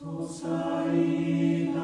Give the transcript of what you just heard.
Hosanna